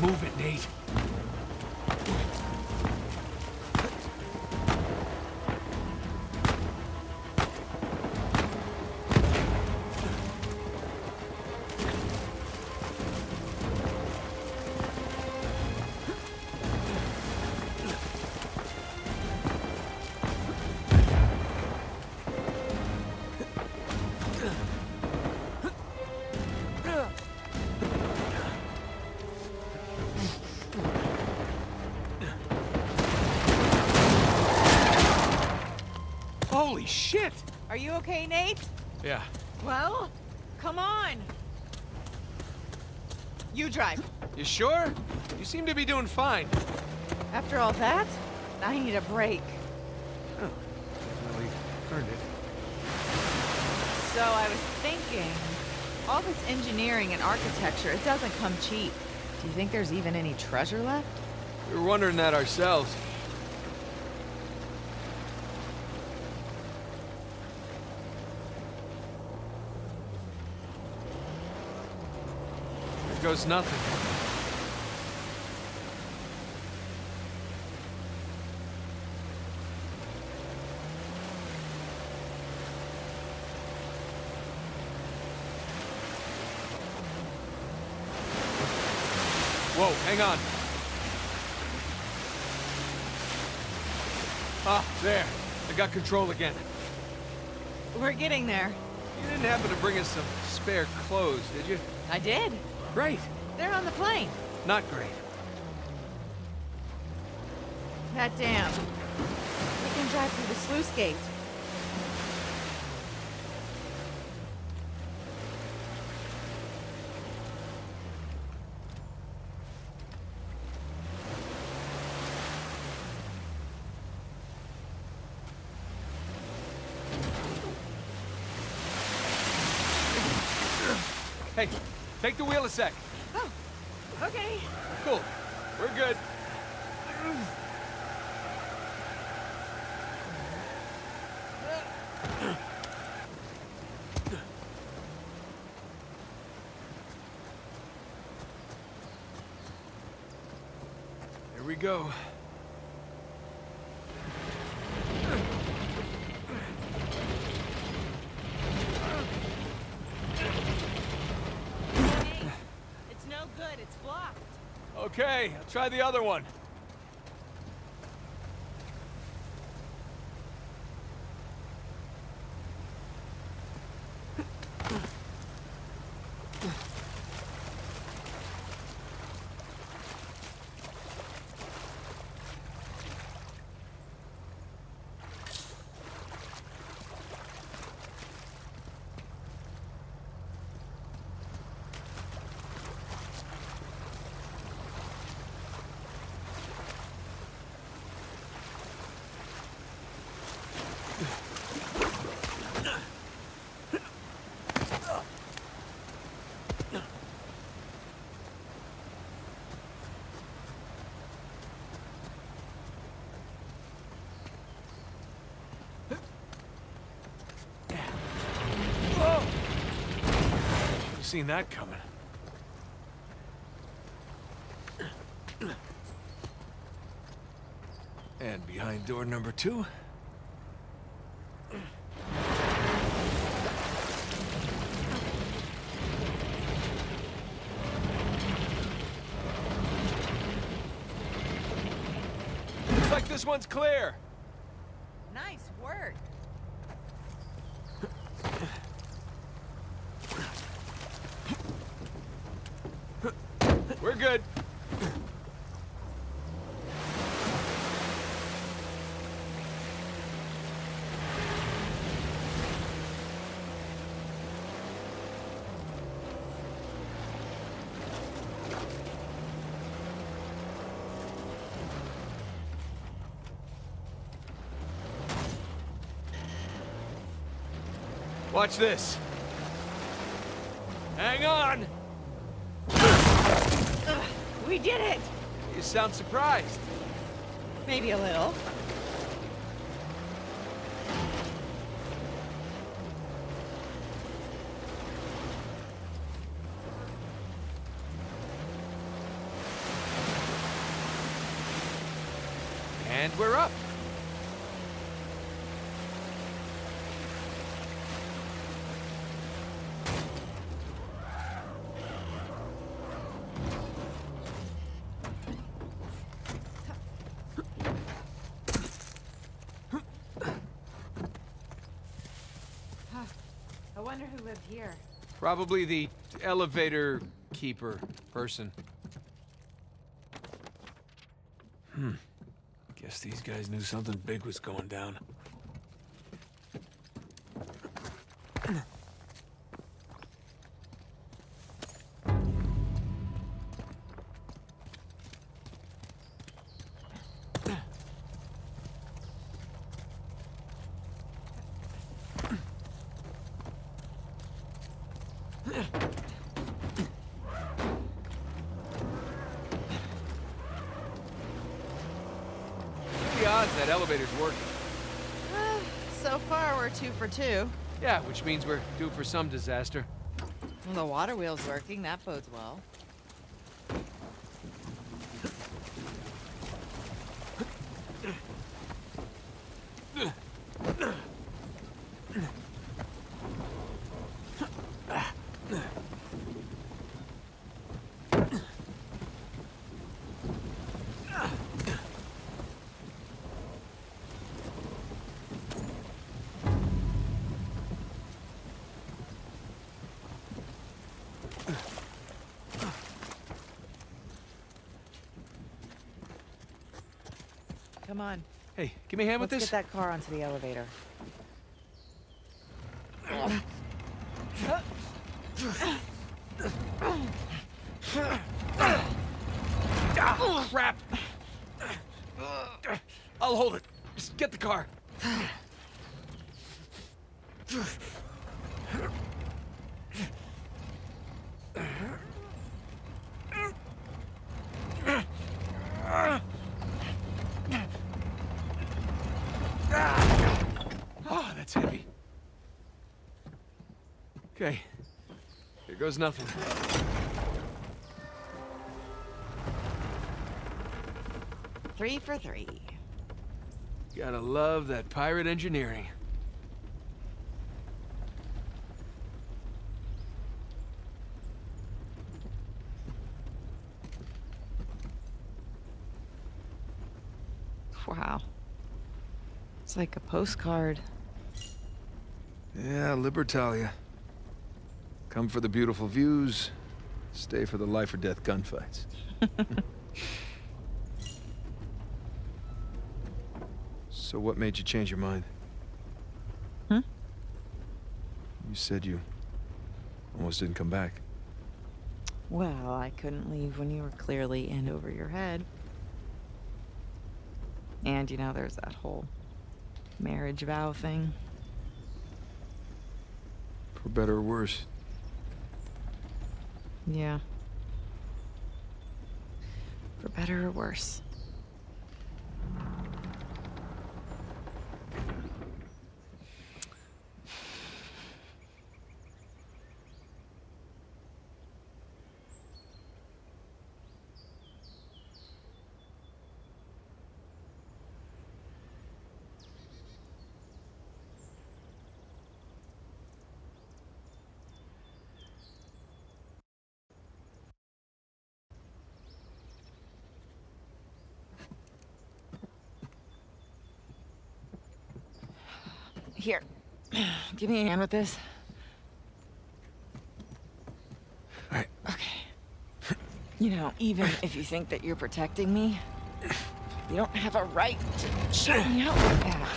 move it, Nate. Shit! Are you okay, Nate? Yeah. Well, come on. You drive. You sure? You seem to be doing fine. After all that, I need a break. Oh, definitely earned it. So I was thinking, all this engineering and architecture, it doesn't come cheap. Do you think there's even any treasure left? We were wondering that ourselves. Goes nothing. Whoa, hang on. Ah, there. I got control again. We're getting there. You didn't happen to bring us some spare clothes, did you? I did. Great. They're on the plane. Not great. That dam. We can drive through the sluice gate. Hey, take the wheel a sec. Oh, okay. Cool. We're good. Here we go. Hey, it's no good. It's blocked. Okay, I'll try the other one. Whoa! You seen that coming? And behind door number two? Looks like this one's clear. Nice work. Watch this. Hang on! We did it! You sound surprised. Maybe a little. And we're up. Wonder who lived here. Probably the elevator keeper person. Hmm. Guess these guys knew something big was going down. What are the odds that elevator's working? so far, we're two. Yeah, which means we're due for some disaster. The water wheel's working. That bodes well. Come on. Hey, give me a hand Let's with this. get that car onto the elevator. Ah, crap! I'll hold it. Just get the car. Oh, that's heavy. Okay. Here goes nothing. Three for three. Gotta love that pirate engineering. Wow. It's like a postcard. Yeah, Libertalia. Come for the beautiful views, stay for the life or death gunfights. so what made you change your mind? Hmm? You said you almost didn't come back. Well, I couldn't leave when you were clearly in over your head. And, you know, there's that whole marriage vow thing. For better or worse. Yeah. For better or worse. Here. Give me a hand with this. All right. Okay. You know, even if you think that you're protecting me, you don't have a right to shut me out like that.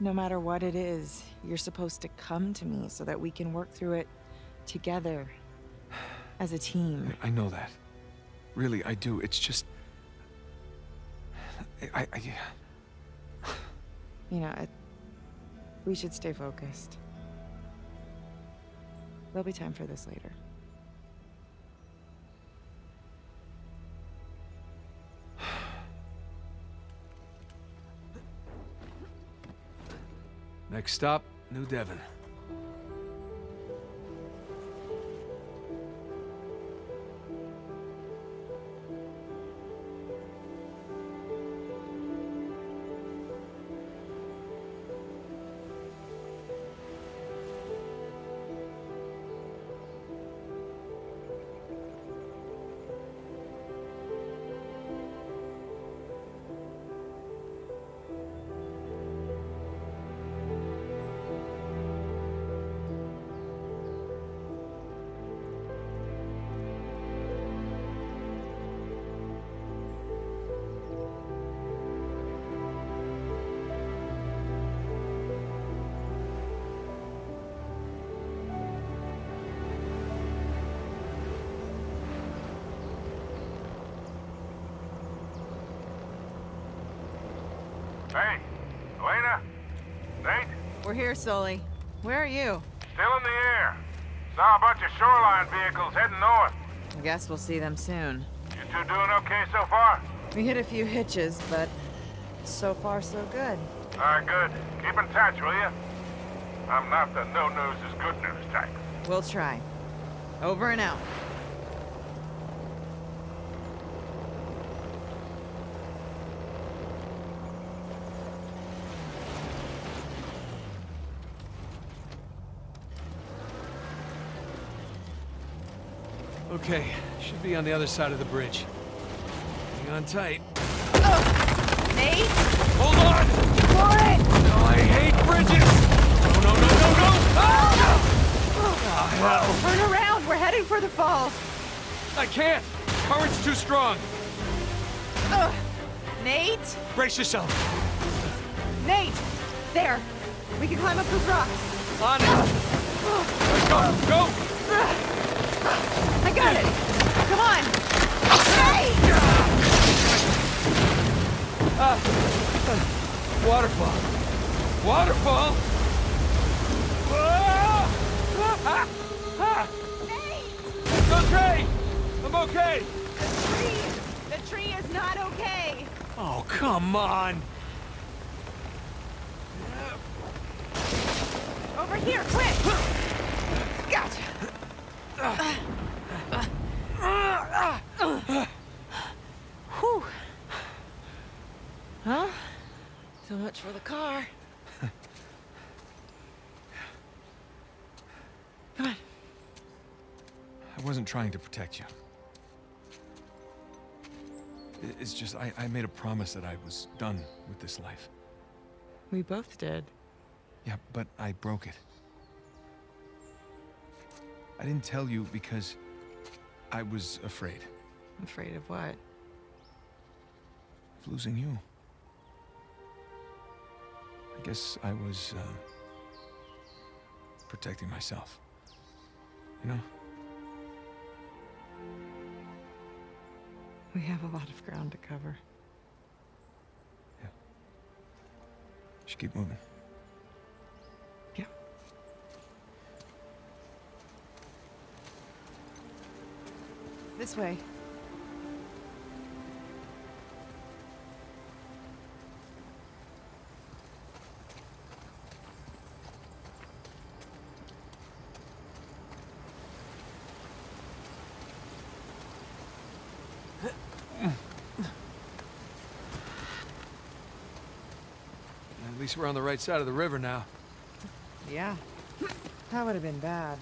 No matter what it is, you're supposed to come to me so that we can work through it together as a team. I know that. Really, I do. It's just. I. I, I You know, it, we should stay focused. There'll be time for this later. Next stop, New Devon. Hey, Elena? Nate? We're here, Sully. Where are you? Still in the air. Saw a bunch of shoreline vehicles heading north. I guess we'll see them soon. You two doing okay so far? We hit a few hitches, but so far so good. All right, good. Keep in touch, will you? I'm not the no news is good news type. We'll try. Over and out. Okay, should be on the other side of the bridge. Hang on tight. Nate? Hold on! It! No, I hate bridges! No, no, no, no, no! Ah! Oh, hell! Turn around! We're heading for the falls! I can't! Current's too strong! Ugh. Nate? Brace yourself! Nate! There! We can climb up those rocks! On it! Go, go! I got it! Come on! Hey! Ah. Waterfall! Waterfall! Ah! ah. ah. It's okay! I'm okay! The tree! The tree is not okay! Oh, come on! Over here, quick! Gotcha! Whew. Huh? So much for the car. Come on. I wasn't trying to protect you. It's just, I, I made a promise that I was done with this life. We both did. Yeah, but I broke it. I didn't tell you because I was afraid Afraid of what? of losing you. I guess I was uh, protecting myself. You know? We have a lot of ground to cover. Yeah. Just keep moving. This way. At least we're on the right side of the river now. Yeah. That would have been bad.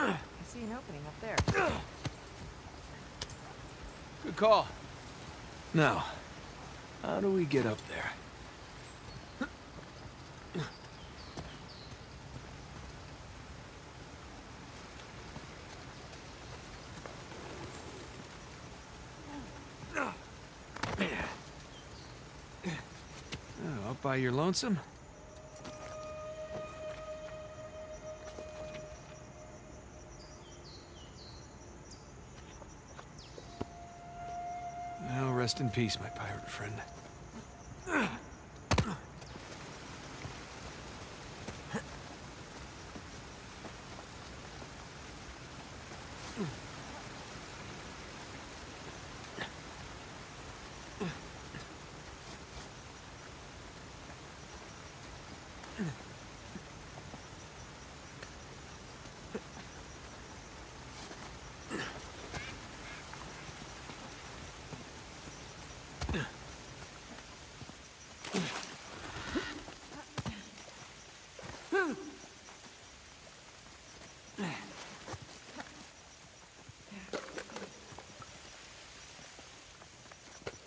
I see an opening up there. Good call. Now, how do we get up there? Oh, up by your lonesome? Rest in peace, my pirate friend.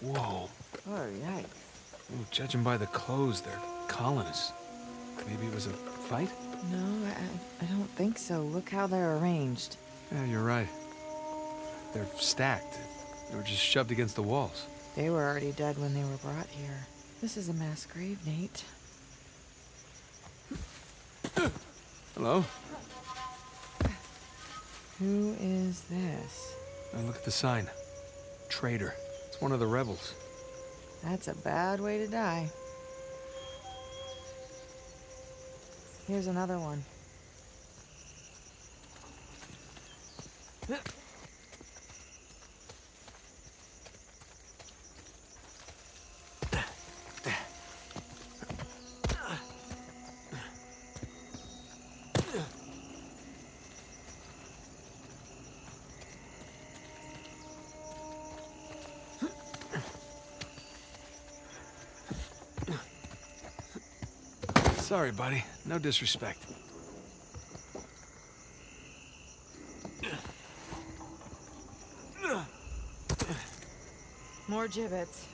Whoa. Oh, yikes. Judging by the clothes, they're colonists. Maybe it was a fight? No, I, I don't think so. Look how they're arranged. Yeah, you're right. They're stacked. They were just shoved against the walls. They were already dead when they were brought here. This is a mass grave, Nate. Hello? Who is this? Now look at the sign. Traitor. One of the rebels. That's a bad way to die. Here's another one. Sorry, buddy. No disrespect. More gibbets.